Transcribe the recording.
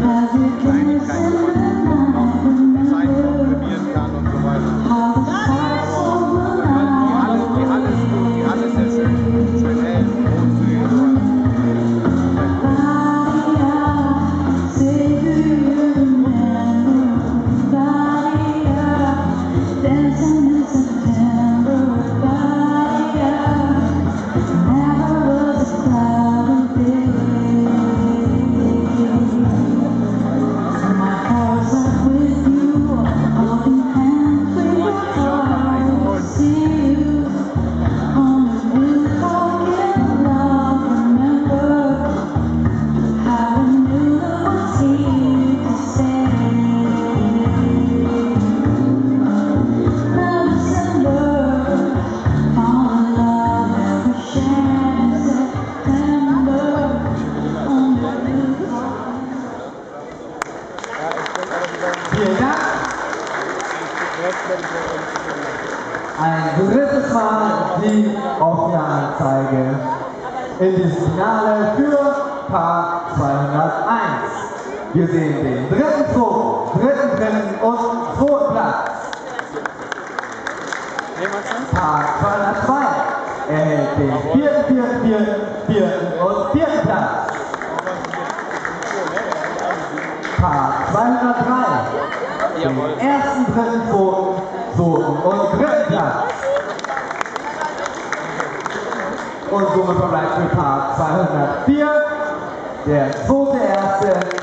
Have you Vielen Dank. Ein drittes Mal die Originalzeige in diesem Finale für Paar 201. Wir sehen den dritten Zug, dritten dritten und zweiten Platz. Paar 202 erhält den vierten, vierten, vierten, vierten und vierten Platz. Paar 203 den ersten, dritten, zweiten, zweiten und dritten Platz. Und somit verbleibt für Paar 204 der zweite, erste,